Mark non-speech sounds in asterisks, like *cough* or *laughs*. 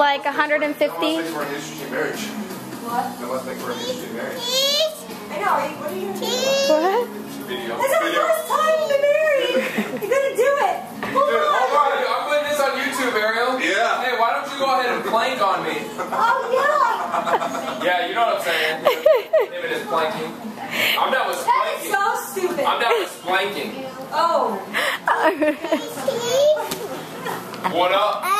like 150. Must make for an interesting marriage. What? I know. What are you? What? Video. That's our first time you've been married. You gotta do it. Hold Dude, on. hold on. I'm putting this on YouTube, Ariel. Yeah. Hey, why don't you go ahead and plank on me? Oh yeah. Yeah, you know what I'm saying. *laughs* Him and planking. I'm down with planking. That is so stupid. I'm down with planking. Oh. What up?